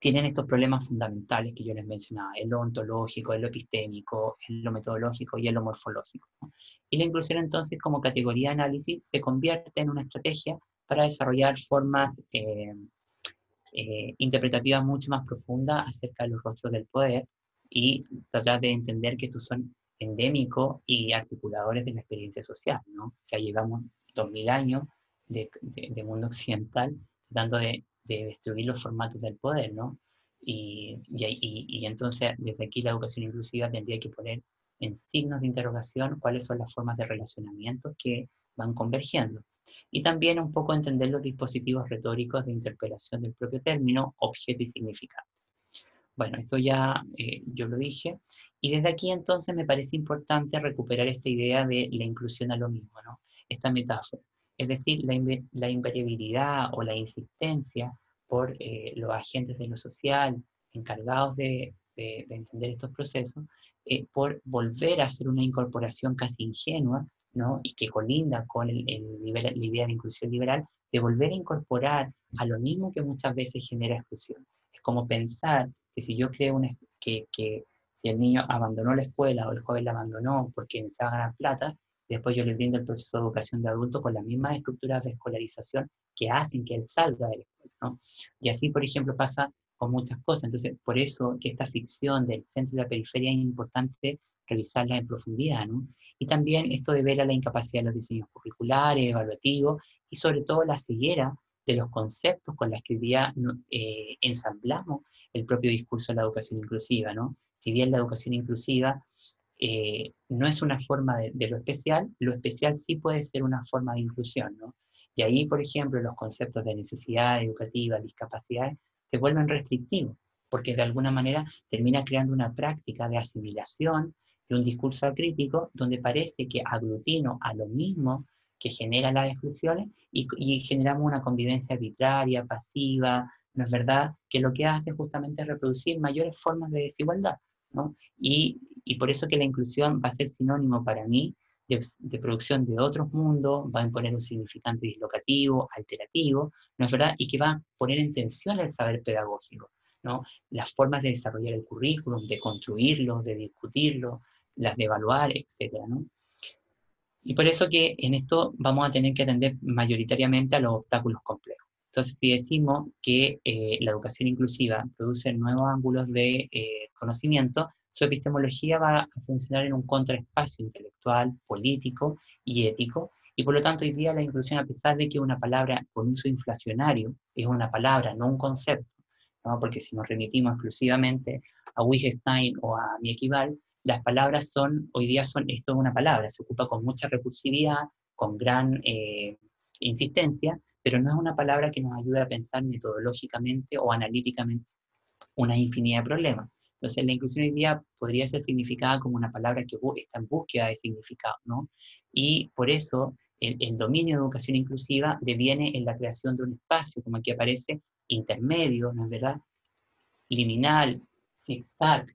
Speaker 1: tienen estos problemas fundamentales que yo les mencionaba, el lo ontológico, el lo epistémico, el lo metodológico y el lo morfológico. Y la inclusión entonces como categoría de análisis se convierte en una estrategia para desarrollar formas eh, eh, interpretativas mucho más profundas acerca de los rostros del poder y tratar de entender que estos son endémicos y articuladores de la experiencia social, ¿no? O sea, llevamos 2000 años de, de mundo occidental tratando de de destruir los formatos del poder, ¿no? Y, y, y, entonces desde aquí la educación inclusiva tendría que poner en signos de interrogación cuáles son las formas de relacionamiento que van convergiendo. Y también un poco entender los dispositivos retóricos de interpelación del propio término, objeto y significado. Bueno, esto ya eh, yo lo dije. Y desde aquí entonces me parece importante recuperar esta idea de la inclusión a lo mismo, ¿no? Esta metáfora. Es decir, la, invariabilidad o la insistencia por eh, los agentes de lo social encargados de, entender estos procesos, eh, por volver a hacer una incorporación casi ingenua, ¿no? y que colinda con el, la idea de inclusión liberal, de volver a incorporar a lo mismo que muchas veces genera exclusión. Es como pensar que si yo creo que si el niño abandonó la escuela o el joven la abandonó porque necesitaba ganar plata, Después yo le brindo el proceso de educación de adulto con las mismas estructuras de escolarización que hacen que él salga de la escuela. ¿no? Y así, por ejemplo, pasa con muchas cosas. Entonces, por eso que esta ficción del centro y la periferia es importante revisarla en profundidad. ¿no? Y también esto devela la incapacidad de los diseños curriculares, evaluativos y sobre todo la ceguera de los conceptos con los que hoy día eh, ensamblamos el propio discurso de la educación inclusiva. ¿no? Si bien la educación inclusiva eh, no es una forma de, lo especial, lo especial sí puede ser una forma de inclusión, ¿no? Y ahí, por ejemplo, los conceptos de necesidad educativa, discapacidad, se vuelven restrictivos, porque de alguna manera termina creando una práctica de asimilación de un discurso crítico donde parece que aglutino a lo mismo que genera las exclusiones y, y generamos una convivencia arbitraria, pasiva, ¿no es verdad? Que lo que hace justamente es reproducir mayores formas de desigualdad. Y, por eso que la inclusión va a ser sinónimo para mí de, producción de otros mundos, va a imponer un significante dislocativo, alterativo, ¿no es verdad? Y que va a poner en tensión el saber pedagógico, ¿no? Las formas de desarrollar el currículum, de construirlo, de discutirlo, las de evaluar, etcétera, ¿no? Y por eso que en esto vamos a tener que atender mayoritariamente a los obstáculos complejos. Entonces, si decimos que eh, la educación inclusiva produce nuevos ángulos de eh, conocimiento, su epistemología va a funcionar en un contraespacio intelectual, político y ético, y por lo tanto hoy día la inclusión, a pesar de que una palabra con uso inflacionario es una palabra, no un concepto, porque si nos remitimos exclusivamente a Wittgenstein o a mi equival, las palabras son, hoy día son, esto es una palabra, se ocupa con mucha recursividad, con gran eh, insistencia, pero no es una palabra que nos ayude a pensar metodológicamente o analíticamente una infinidad de problemas. Entonces, la inclusión hoy día podría ser significada como una palabra que está en búsqueda de significado, ¿no? Y por eso el, el, dominio de educación inclusiva deviene en la creación de un espacio, como aquí aparece, intermedio, ¿no es verdad?, liminal, zigzag,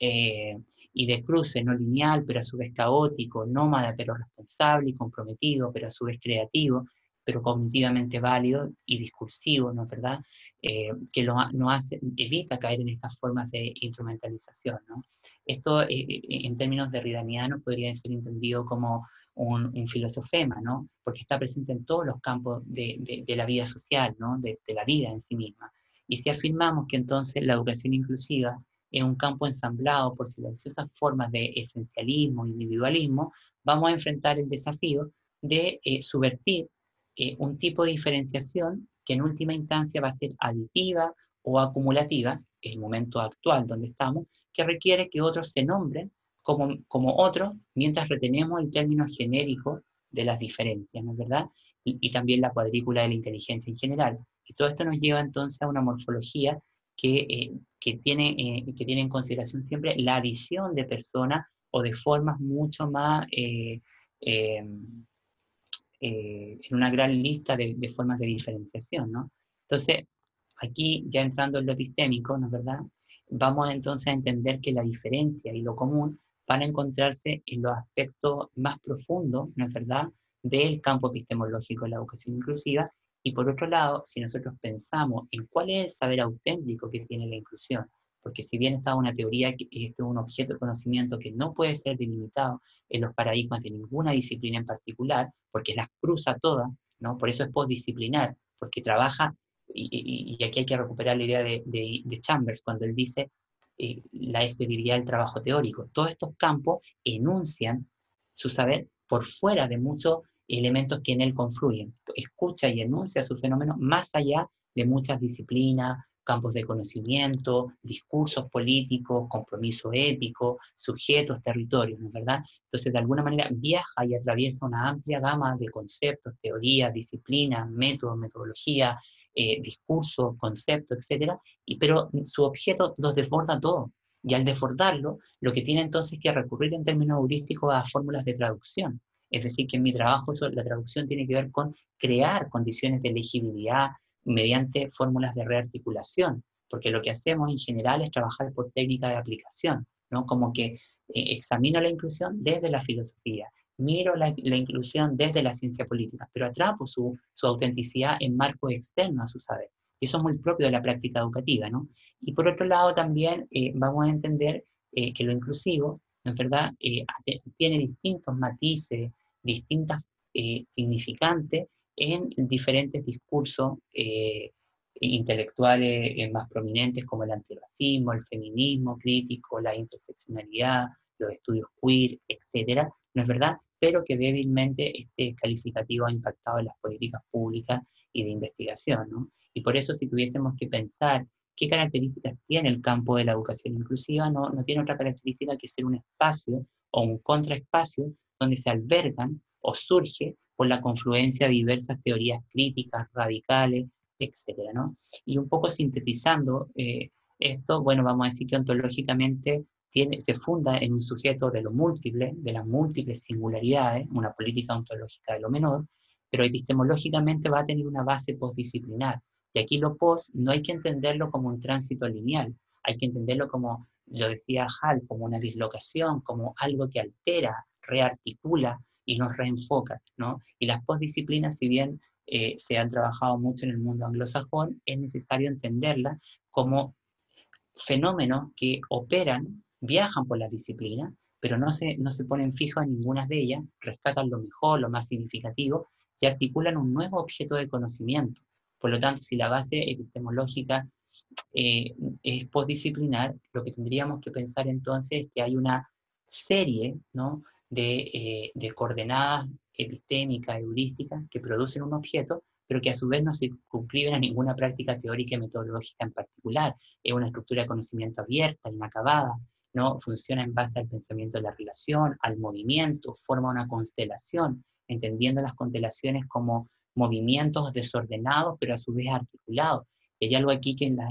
Speaker 1: eh, y de cruce no lineal, pero a su vez caótico, nómada, pero responsable y comprometido, pero a su vez creativo, pero cognitivamente válido y discursivo, ¿no es verdad? Eh, que lo, no hace, evita caer en estas formas de instrumentalización, ¿no? Esto, eh, en términos de ridaniano podría ser entendido como un, filosofema, ¿no? Porque está presente en todos los campos de, de, la vida social, ¿no? De, de la vida en sí misma. Y si afirmamos que entonces la educación inclusiva es un campo ensamblado por silenciosas formas de esencialismo, individualismo, vamos a enfrentar el desafío de eh, subvertir eh, un tipo de diferenciación que en última instancia va a ser aditiva o acumulativa, el momento actual donde estamos, que requiere que otros se nombren como, como otros mientras retenemos el término genérico de las diferencias, ¿no es verdad? Y, también la cuadrícula de la inteligencia en general. Y todo esto nos lleva entonces a una morfología que, eh, que, tiene, eh, que tiene en consideración siempre la adición de personas o de formas mucho más, en una gran lista de, de, formas de diferenciación, ¿no? Entonces, aquí ya entrando en lo epistémico, ¿no es verdad? Vamos entonces a entender que la diferencia y lo común van a encontrarse en los aspectos más profundos, ¿no es verdad?, del campo epistemológico de la educación inclusiva. Y por otro lado, si nosotros pensamos en cuál es el saber auténtico que tiene la inclusión, porque si bien está una teoría que es un objeto de conocimiento que no puede ser delimitado en los paradigmas de ninguna disciplina en particular, porque las cruza todas, ¿no? por eso es postdisciplinar, porque trabaja, y, aquí hay que recuperar la idea de, de Chambers, cuando él dice eh, la experiencia del trabajo teórico. Todos estos campos enuncian su saber por fuera de muchos elementos que en él confluyen. Escucha y enuncia su fenómeno más allá de muchas disciplinas, campos de conocimiento, discursos políticos, compromiso ético, sujetos, territorios, ¿no es verdad? Entonces, de alguna manera, viaja y atraviesa una amplia gama de conceptos, teorías, disciplinas, métodos, metodología, eh, discursos, conceptos, etc. Y, pero su objeto los desborda todo. Y al desbordarlo, lo que tiene entonces que recurrir en términos heurísticos a fórmulas de traducción. Es decir, que en mi trabajo eso, la traducción tiene que ver con crear condiciones de legibilidad, mediante fórmulas de rearticulación, porque lo que hacemos en general es trabajar por técnica de aplicación, ¿no? Como que eh, examino la inclusión desde la filosofía, miro la, inclusión desde la ciencia política, pero atrapo su, su autenticidad en marcos externos a su saber. Y eso es muy propio de la práctica educativa, ¿no? Y por otro lado también eh, vamos a entender eh, que lo inclusivo, ¿no es verdad?, tiene distintos matices, distintas significantes en diferentes discursos eh, intelectuales eh, más prominentes como el antirracismo, el feminismo crítico, la interseccionalidad, los estudios queer, etcétera, ¿no es verdad? Pero que débilmente este calificativo ha impactado en las políticas públicas y de investigación, ¿no? Y por eso si tuviésemos que pensar qué características tiene el campo de la educación inclusiva, no, no tiene otra característica que ser un espacio o un contraespacio donde se albergan o surge por la confluencia de diversas teorías críticas, radicales, etcétera, ¿no? Y un poco sintetizando eh, esto, bueno, vamos a decir que ontológicamente tiene, se funda en un sujeto de lo múltiple, de las múltiples singularidades, una política ontológica de lo menor, pero epistemológicamente va a tener una base postdisciplinar. Y aquí lo post no hay que entenderlo como un tránsito lineal, hay que entenderlo como, lo decía Hall, como una dislocación, como algo que altera, rearticula, y nos reenfoca, ¿no? Y las postdisciplinas, si bien eh, se han trabajado mucho en el mundo anglosajón, es necesario entenderlas como fenómenos que operan, viajan por las disciplinas, pero no se, no se ponen fijos en ninguna de ellas, rescatan lo mejor, lo más significativo, y articulan un nuevo objeto de conocimiento. Por lo tanto, si la base epistemológica eh, es postdisciplinar, lo que tendríamos que pensar entonces es que hay una serie ¿no? Eh, de, coordenadas epistémicas, heurísticas, que producen un objeto, pero que a su vez no se circunscriben a ninguna práctica teórica y metodológica en particular. Es una estructura de conocimiento abierta, inacabada, ¿no? funciona en base al pensamiento de la relación, al movimiento, forma una constelación, entendiendo las constelaciones como movimientos desordenados, pero a su vez articulados. Hay algo aquí que en, la,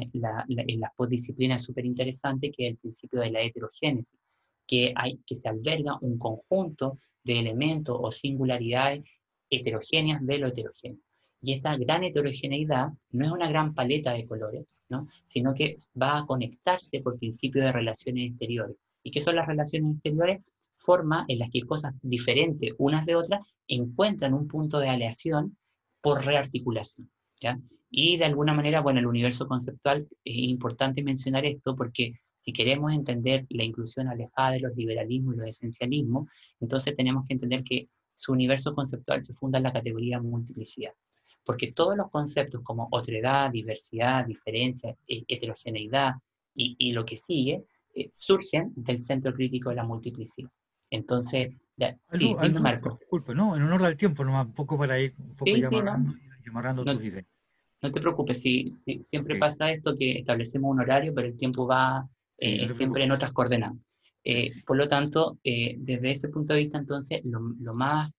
Speaker 1: en las postdisciplinas es súper interesante, que es el principio de la heterogénesis que, hay, que se alberga un conjunto de elementos o singularidades heterogéneas de lo heterogéneo. Y esta gran heterogeneidad no es una gran paleta de colores, ¿no? sino que va a conectarse por principio de relaciones exteriores. ¿Y qué son las relaciones exteriores? Forma en las que cosas diferentes unas de otras encuentran un punto de aleación por rearticulación. ¿ya? Y de alguna manera, bueno, el universo conceptual es importante mencionar esto porque si queremos entender la inclusión alejada de los liberalismos y los esencialismos, entonces tenemos que entender que su universo conceptual se funda en la categoría multiplicidad. Porque todos los conceptos como otredad, diversidad, diferencia, e, heterogeneidad y, lo que sigue, eh, surgen del centro crítico de la multiplicidad. Entonces,
Speaker 2: sí, Marco. Disculpe, no, en honor al tiempo, nomás un poco para ir un poco llamarando, tus ideas.
Speaker 1: No te preocupes, si, siempre pasa esto que establecemos un horario, pero el tiempo va eh, siempre en otras coordenadas. Eh, por lo tanto, eh, desde ese punto de vista, entonces, lo, más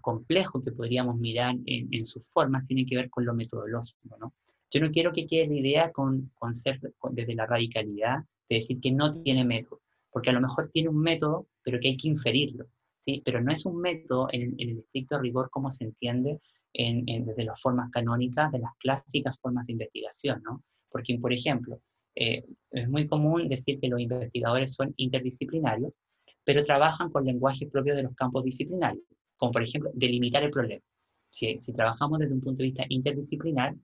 Speaker 1: complejo que podríamos mirar en, sus formas tiene que ver con lo metodológico. ¿no? Yo no quiero que quede la idea con, con ser desde la radicalidad de decir que no tiene método, porque a lo mejor tiene un método, pero que hay que inferirlo. ¿sí? Pero no es un método en, en el estricto rigor como se entiende desde las formas canónicas de las clásicas formas de investigación, ¿no? Porque, por ejemplo, eh, es muy común decir que los investigadores son interdisciplinarios, pero trabajan con lenguajes propios de los campos disciplinarios, como por ejemplo delimitar el problema. Si, si trabajamos desde un punto de vista interdisciplinar,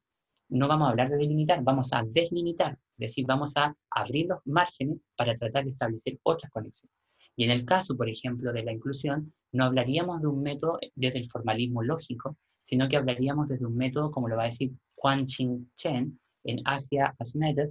Speaker 1: no vamos a hablar de delimitar, vamos a deslimitar, es decir, vamos a abrir los márgenes para tratar de establecer otras conexiones. Y en el caso, por ejemplo, de la inclusión, no hablaríamos de un método desde el formalismo lógico, sino que hablaríamos desde un método, como lo va a decir Quan Chin Chen en Asia as Method,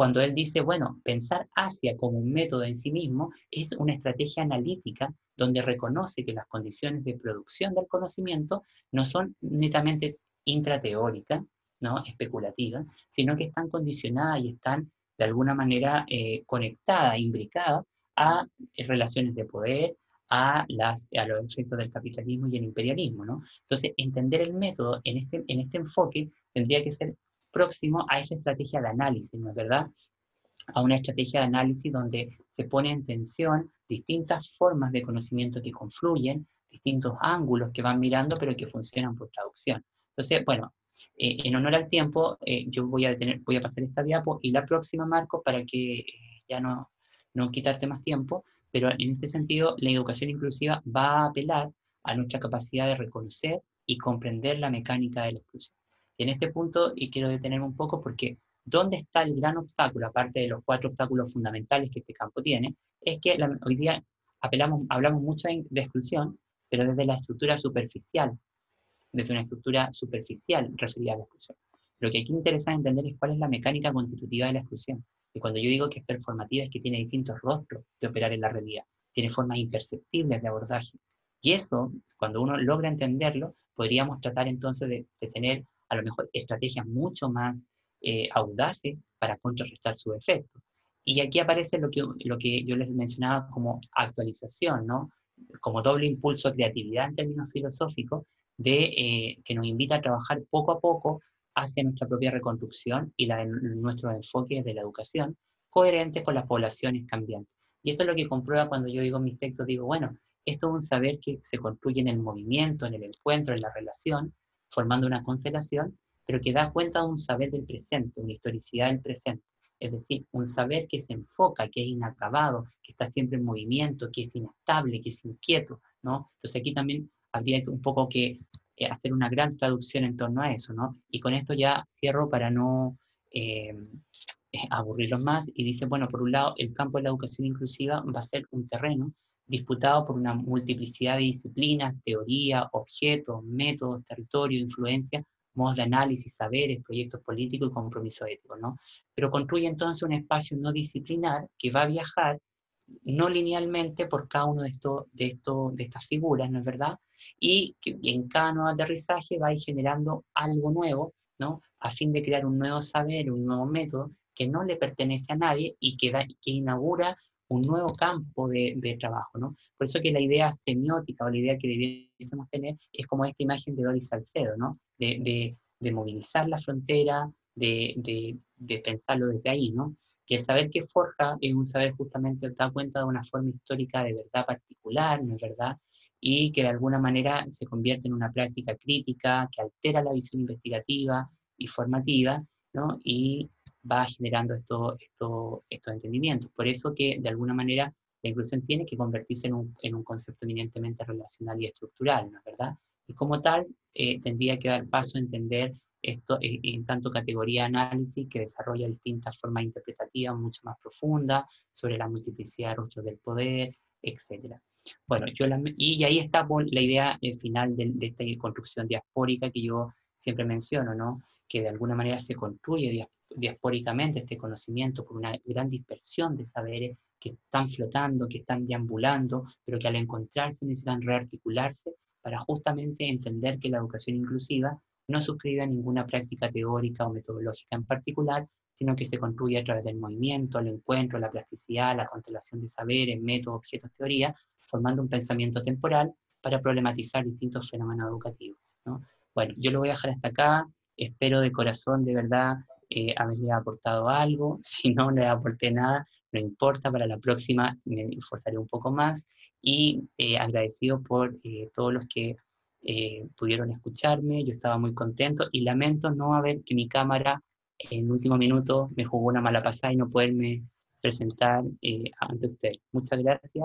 Speaker 1: cuando él dice, bueno, pensar Asia como un método en sí mismo es una estrategia analítica donde reconoce que las condiciones de producción del conocimiento no son netamente intrateóricas, ¿no? especulativas, sino que están condicionadas y están de alguna manera eh, conectadas, imbricadas a relaciones de poder, a, las, a los efectos del capitalismo y el imperialismo. ¿no? Entonces, entender el método en este, en este enfoque tendría que ser próximo a esa estrategia de análisis, ¿no es verdad? A una estrategia de análisis donde se pone en tensión distintas formas de conocimiento que confluyen, distintos ángulos que van mirando, pero que funcionan por traducción. Entonces, bueno, eh, en honor al tiempo, eh, yo voy a, tener, voy a pasar esta diapo y la próxima, Marco, para que eh, ya no, no quitarte más tiempo, pero en este sentido, la educación inclusiva va a apelar a nuestra capacidad de reconocer y comprender la mecánica de la exclusión. Y en este punto, y quiero detenerme un poco porque ¿dónde está el gran obstáculo, aparte de los cuatro obstáculos fundamentales que este campo tiene? Es que hoy día apelamos, hablamos mucho de exclusión, pero desde la estructura superficial, desde una estructura superficial referida a la exclusión. Lo que aquí interesa entender es cuál es la mecánica constitutiva de la exclusión. Y cuando yo digo que es performativa es que tiene distintos rostros de operar en la realidad, tiene formas imperceptibles de abordaje. Y eso, cuando uno logra entenderlo, podríamos tratar entonces de, tener a lo mejor estrategias mucho más eh, audaces para contrarrestar su efecto. Y aquí aparece lo que, lo que yo les mencionaba como actualización, ¿no? como doble impulso a creatividad en términos filosóficos, de, eh, que nos invita a trabajar poco a poco hacia nuestra propia reconstrucción y la de nuestros enfoques de la educación, coherentes con las poblaciones cambiantes. Y esto es lo que comprueba cuando yo digo mis textos, digo, bueno, esto es un saber que se construye en el movimiento, en el encuentro, en la relación, formando una constelación, pero que da cuenta de un saber del presente, una historicidad del presente. Es decir, un saber que se enfoca, que es inacabado, que está siempre en movimiento, que es inestable, que es inquieto, ¿no? Entonces aquí también habría un poco que eh, hacer una gran traducción en torno a eso, ¿no? Y con esto ya cierro para no eh, aburrirlos más y dice, bueno, por un lado, el campo de la educación inclusiva va a ser un terreno disputado por una multiplicidad de disciplinas, teoría, objetos, métodos, territorio, influencia, modos de análisis, saberes, proyectos políticos y compromiso ético, ¿no? Pero construye entonces un espacio no disciplinar que va a viajar no linealmente por cada uno de, estos, de, esto, de estas figuras, ¿no es verdad? y que en cada nuevo aterrizaje va a ir generando algo nuevo, ¿no? A fin de crear un nuevo saber, un nuevo método que no le pertenece a nadie y que, que inaugura un nuevo campo de, de, trabajo, ¿no? Por eso que la idea semiótica o la idea que debiésemos tener es como esta imagen de Doris Salcedo, ¿no? De, de, de movilizar la frontera, de, pensarlo desde ahí, ¿no? Que el saber que forja es un saber justamente da cuenta de una forma histórica de verdad particular, ¿no es verdad? y que de alguna manera se convierte en una práctica crítica que altera la visión investigativa y formativa, ¿no? y va generando esto, esto, estos entendimientos. Por eso que de alguna manera la inclusión tiene que convertirse en un, en un concepto eminentemente relacional y estructural, ¿no es verdad? Y como tal, eh, tendría que dar paso a entender esto en, tanto categoría de análisis que desarrolla distintas formas interpretativas mucho más profundas sobre la multiplicidad de rostros del poder, etc. Bueno, yo y ahí está la idea eh, final de, de, esta construcción diaspórica que yo siempre menciono, ¿no? Que de alguna manera se construye diaspóricamente este conocimiento por una gran dispersión de saberes que están flotando, que están deambulando, pero que al encontrarse necesitan rearticularse para justamente entender que la educación inclusiva no suscribe a ninguna práctica teórica o metodológica en particular, sino que se construye a través del movimiento, el encuentro, la plasticidad, la constelación de saberes, métodos, objetos, teoría, formando un pensamiento temporal para problematizar distintos fenómenos educativos. Bueno, yo lo voy a dejar hasta acá, espero de corazón, de verdad, eh, haberle aportado algo, si no le aporté nada, no importa, para la próxima me esforzaré un poco más. Y eh, agradecido por eh, todos los que eh, pudieron escucharme, yo estaba muy contento y lamento no haber que mi cámara en último minuto me jugó una mala pasada y no poderme presentar ante usted. Muchas gracias